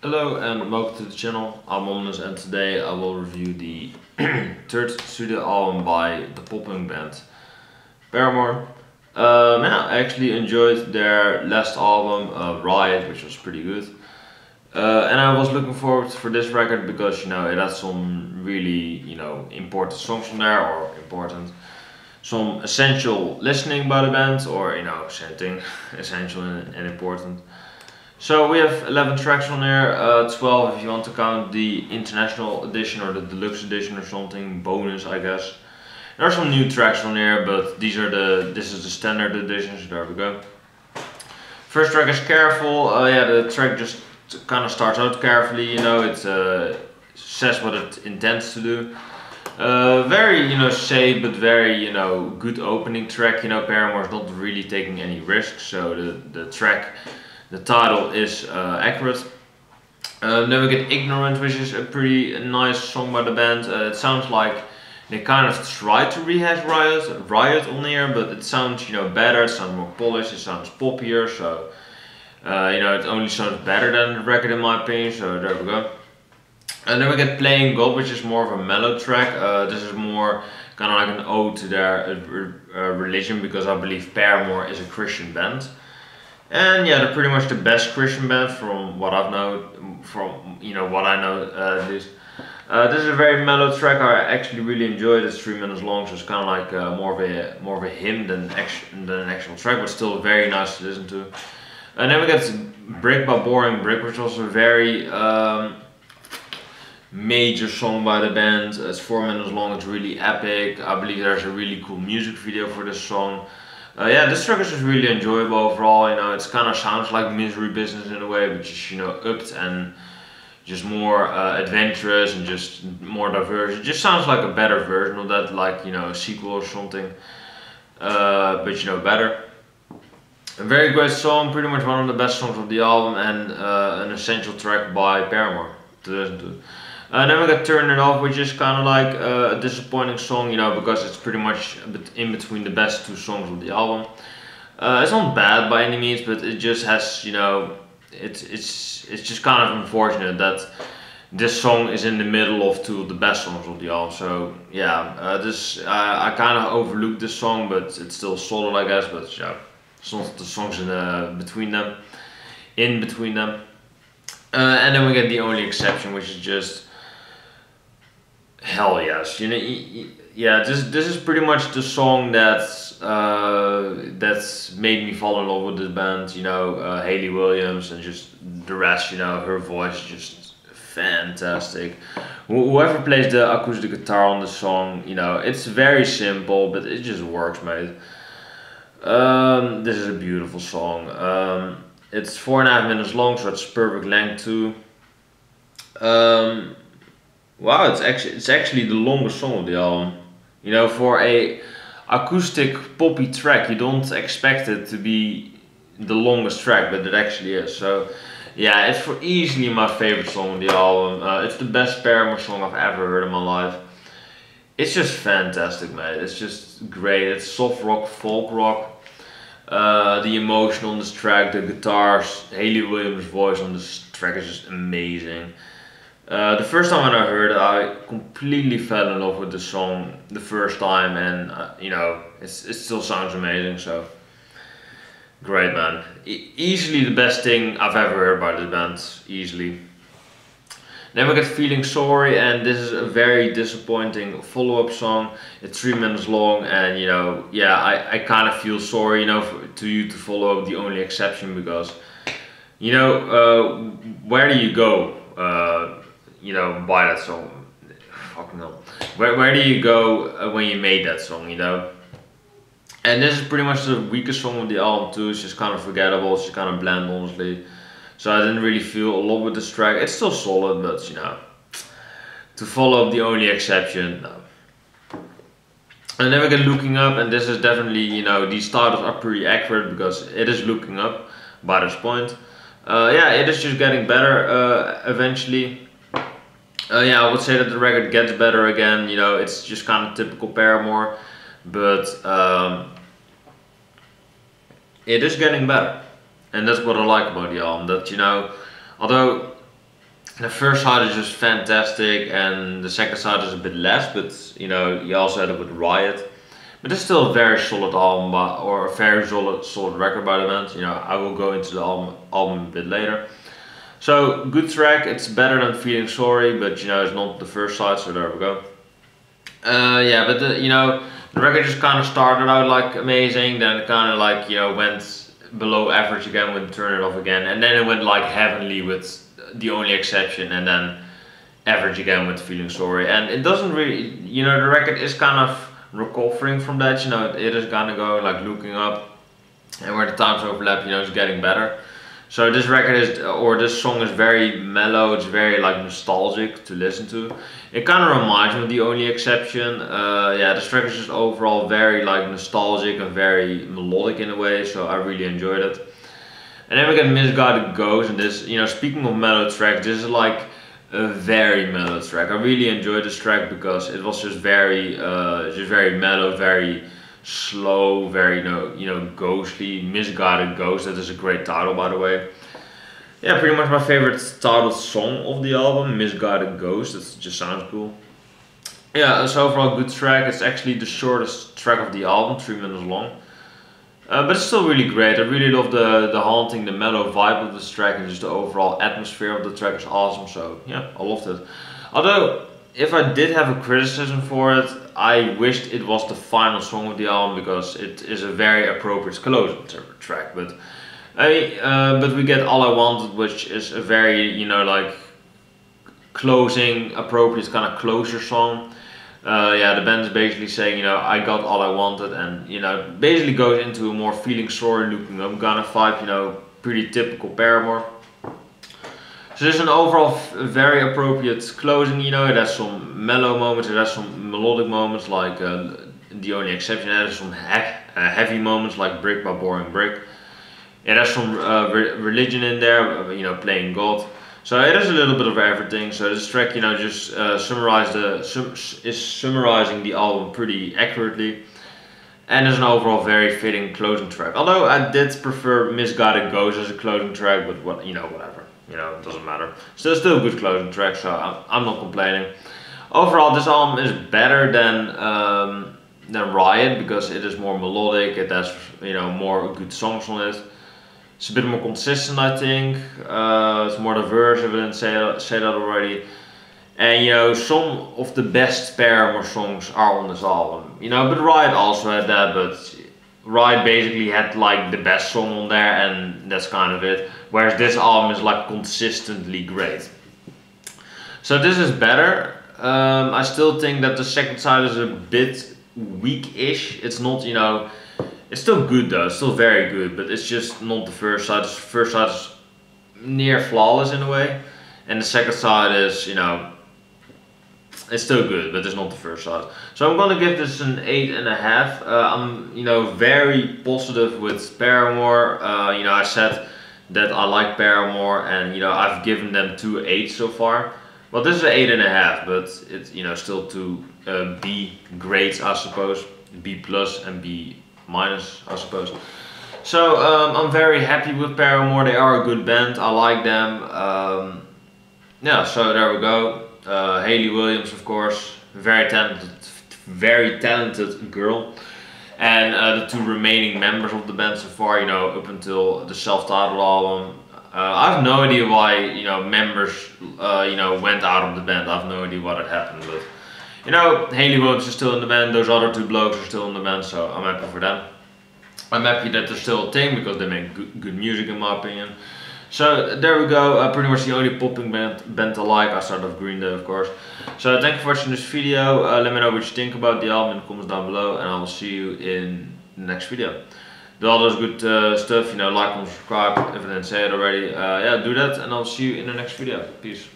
Hello and welcome to the channel, I'm Ominous and today I will review the third studio album by the pop-punk band Paramore. Um, yeah, I actually enjoyed their last album, uh, Riot, which was pretty good. Uh, and I was looking forward for this record because you know it had some really you know important songs on there or important some essential listening by the band or you know something essential and, and important. So we have 11 tracks on there, uh, 12 if you want to count the international edition or the deluxe edition or something, bonus I guess. There are some new tracks on there, but these are the this is the standard edition, so there we go. First track is Careful, uh, yeah the track just kind of starts out carefully, you know, it uh, says what it intends to do. Uh, very, you know, safe but very, you know, good opening track, you know, Paramore's not really taking any risks, so the, the track the title is uh, accurate. Uh, then we get Ignorance, which is a pretty nice song by the band. Uh, it sounds like they kind of tried to rehash Riot, Riot on here, but it sounds you know better. It sounds more polished. It sounds poppier. So uh, you know it only sounds better than the record in my opinion. So there we go. And then we get Playing God, which is more of a mellow track. Uh, this is more kind of like an ode to their uh, religion because I believe Paramore is a Christian band. And yeah, they're pretty much the best Christian band from what I've known, from you know what I know uh, this. Uh, this is a very mellow track. I actually really enjoyed it. It's three minutes long, so it's kind of like uh, more of a more of a hymn than than an actual track, but still very nice to listen to. And then we get Brick by Boring Brick, which was a very um, major song by the band. It's four minutes long. It's really epic. I believe there's a really cool music video for this song. Uh, yeah, this track is just really enjoyable overall. You know, it's kind of sounds like Misery Business in a way, but just you know upped and just more uh, adventurous and just more diverse. It just sounds like a better version of that, like you know a sequel or something. Uh, but you know better. A very great song, pretty much one of the best songs of the album, and uh, an essential track by Paramore Uh, then we got Turn It Off, which is kind of like uh, a disappointing song, you know, because it's pretty much in between the best two songs of the album. Uh, it's not bad by any means, but it just has, you know, it's it's it's just kind of unfortunate that this song is in the middle of two of the best songs of the album. So yeah, uh, this I kind of overlooked this song, but it's still solid, I guess. But yeah, it's not the songs in uh, between them, in between them. Uh, and then we get the only exception, which is just Hell yes, you know, yeah. This this is pretty much the song that's uh, that's made me fall in love with this band. You know, uh, Hayley Williams and just the rest. You know, her voice just fantastic. Whoever plays the acoustic guitar on the song, you know, it's very simple, but it just works, mate. Um, this is a beautiful song. Um, it's four and a half minutes long, so it's perfect length too. Um, Wow, it's actually it's actually the longest song of the album. You know, for a acoustic poppy track, you don't expect it to be the longest track, but it actually is. So, yeah, it's for easily my favorite song on the album. Uh, it's the best Paramore song I've ever heard in my life. It's just fantastic, man. It's just great. It's soft rock, folk rock. Uh, the emotion on this track, the guitars, Hayley Williams' voice on this track is just amazing. Uh, the first time when I heard it, I completely fell in love with the song the first time, and uh, you know, it still sounds amazing. So great, man! E easily the best thing I've ever heard by this band, easily. Never get Feeling Sorry, and this is a very disappointing follow-up song. It's three minutes long, and you know, yeah, I, I kind of feel sorry, you know, for, to you to follow up the only exception because, you know, uh, where do you go? Uh, you know, buy that song. Fucking hell. Where, where do you go uh, when you made that song, you know? And this is pretty much the weakest song of the album too. It's just kind of forgettable. It's just kind of bland, honestly. So I didn't really feel a lot with this track. It's still solid, but you know, to follow up the only exception, no. And then we get looking up, and this is definitely, you know, these titles are pretty accurate because it is looking up by this point. Uh, yeah, it is just getting better uh, eventually. Uh, yeah, I would say that the record gets better again. You know, it's just kind of typical Paramore, but um, it is getting better, and that's what I like about the album. That you know, although the first side is just fantastic, and the second side is a bit less. But you know, you also had it with Riot, but it's still a very solid album, or a very solid solid record by the band. You know, I will go into the album album a bit later. So good track. It's better than Feeling Sorry, but you know, it's not the first side. So there we go. Uh, yeah, but the, you know, the record just kind of started out like amazing, then kind of like you know went below average again with Turn It Off again, and then it went like heavenly with the only exception, and then average again with feeling sorry. And it doesn't really, you know, the record is kind of recovering from that. You know, it is gonna go like looking up, and where the lines overlap, you know, it's getting better. So this record is, or this song is very mellow. It's very like nostalgic to listen to. It kind of reminds me of the only exception. Uh, yeah, this track is just overall very like nostalgic and very melodic in a way. So I really enjoyed it. And then we get Misguided Ghost, and this, you know, speaking of mellow tracks, this is like a very mellow track. I really enjoyed this track because it was just very, uh, just very mellow, very slow, very, you know, you know, ghostly, Misguided Ghost. That is a great title, by the way. Yeah, pretty much my favorite title song of the album, Misguided Ghost. It just sounds cool. Yeah, it's overall good track. It's actually the shortest track of the album, three minutes long. Uh, but it's still really great. I really love the, the haunting, the mellow vibe of this track and just the overall atmosphere of the track is awesome. So yeah, I loved it. Although, if I did have a criticism for it, I wished it was the final song of the album because it is a very appropriate closing track. But I, uh, but we get All I Wanted, which is a very, you know, like closing, appropriate kind of closure song uh, yeah, the band is basically saying, you know, I got all I wanted, and you know, basically goes into a more feeling sorry, looking I'm gonna vibe, you know, pretty typical Paramore. So this is an overall very appropriate closing, you know, it has some mellow moments, it has some melodic moments, like uh, the only exception, it has some he uh, heavy moments, like Brick by Boring Brick. It has some uh, re religion in there, you know, playing God. So it is a little bit of everything. So this track, you know, just uh, summarize the sum, is summarizing the album pretty accurately, and is an overall very fitting closing track. Although I did prefer Misguided Ghost as a closing track, but what you know, whatever. You know, it doesn't matter. Still, still a good closing track, so I'm, I'm not complaining. Overall, this album is better than um, than Riot because it is more melodic. It has you know more good songs on it. It's a bit more consistent, I think. Uh, it's more diverse. I didn't say that, say that already. And you know, some of the best Paramore songs are on this album. You know, but Riot also had that, but Riot basically had like the best song on there, and that's kind of it. Whereas this album is like consistently great. So this is better. Um, I still think that the second side is a bit weak-ish. It's not, you know, it's still good though, it's still very good, but it's just not the first side. The first side is near flawless in a way, and the second side is, you know, it's still good, but it's not the first side. So I'm gonna give this an eight and a half. Uh, I'm, you know, very positive with Paramore. Uh, you know, I said that I like Paramore, and you know, I've given them two eight so far. Well, this is an eight and a half, but it's you know still two uh, B grades, I suppose, B plus and B minus, I suppose. So um, I'm very happy with Paramore. They are a good band. I like them. Um, yeah, so there we go. Uh, Hayley Williams, of course, very talented, very talented girl. And uh, the two remaining members of the band so far, you know, up until the self-titled album. Uh, I have no idea why, you know, members, uh, you know, went out of the band. I have no idea what had happened, but you know, Hayley Williams is still in the band, those other two blokes are still in the band, so I'm happy for them. I'm happy that they're still a team because they make good, good music in my opinion. So there we go, uh, pretty much the only pop-punk band, band I outside of Green Day of course. So thank you for watching this video, uh, let me know what you think about the album in the comments down below and I will see you in the next video. Do all those good uh, stuff, you know, like and subscribe if I didn't say it already. Uh, yeah, do that and I'll see you in the next video. Peace.